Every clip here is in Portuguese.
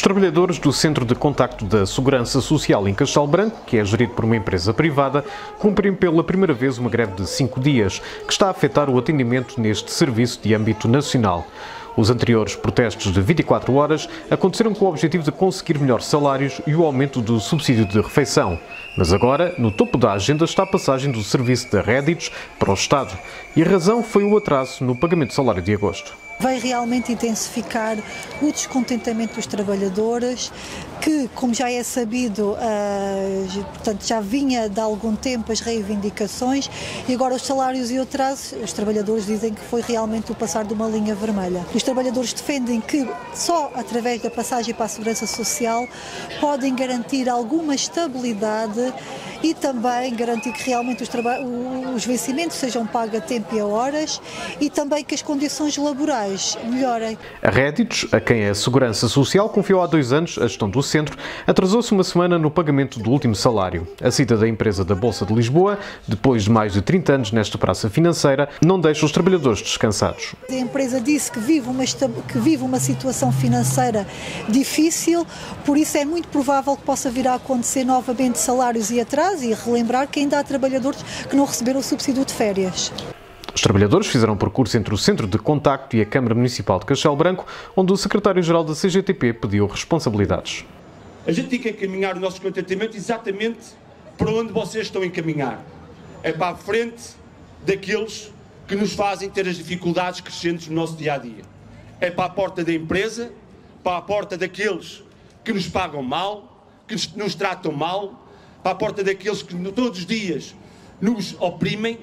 trabalhadores do Centro de Contacto da Segurança Social em Castelo Branco, que é gerido por uma empresa privada, cumprem pela primeira vez uma greve de cinco dias, que está a afetar o atendimento neste serviço de âmbito nacional. Os anteriores protestos de 24 horas aconteceram com o objetivo de conseguir melhores salários e o aumento do subsídio de refeição. Mas agora, no topo da agenda está a passagem do serviço da Reddit para o Estado. E a razão foi o atraso no pagamento do salário de agosto vai realmente intensificar o descontentamento dos trabalhadores, que, como já é sabido, uh, portanto, já vinha de algum tempo as reivindicações e agora os salários e o atraso, os trabalhadores dizem que foi realmente o passar de uma linha vermelha. Os trabalhadores defendem que só através da passagem para a segurança social podem garantir alguma estabilidade e também garantir que realmente os, os vencimentos sejam pagos a tempo e a horas e também que as condições laborais melhorem. A Reddit, a quem a Segurança Social confiou há dois anos a gestão do centro, atrasou-se uma semana no pagamento do último salário. A cita da empresa da Bolsa de Lisboa, depois de mais de 30 anos nesta praça financeira, não deixa os trabalhadores descansados. A empresa disse que vive uma, que vive uma situação financeira difícil, por isso é muito provável que possa vir a acontecer novamente salários e atrasos e relembrar que ainda há trabalhadores que não receberam o subsídio de férias. Os trabalhadores fizeram um percurso entre o Centro de Contacto e a Câmara Municipal de Castelo Branco, onde o secretário-geral da CGTP pediu responsabilidades. A gente tem que encaminhar o nosso contentamento exatamente para onde vocês estão a encaminhar. É para a frente daqueles que nos fazem ter as dificuldades crescentes no nosso dia a dia. É para a porta da empresa, para a porta daqueles que nos pagam mal, que nos tratam mal, para a porta daqueles que todos os dias nos oprimem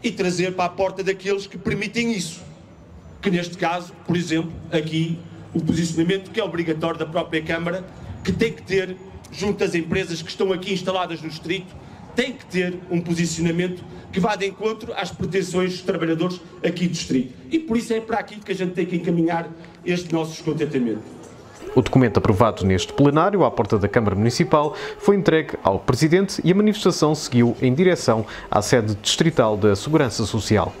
e trazer para a porta daqueles que permitem isso. Que neste caso, por exemplo, aqui o posicionamento que é obrigatório da própria Câmara, que tem que ter, junto às empresas que estão aqui instaladas no distrito, tem que ter um posicionamento que vá de encontro às pretensões dos trabalhadores aqui do distrito. E por isso é para aqui que a gente tem que encaminhar este nosso descontentamento. O documento aprovado neste plenário, à porta da Câmara Municipal, foi entregue ao Presidente e a manifestação seguiu em direção à sede distrital da Segurança Social.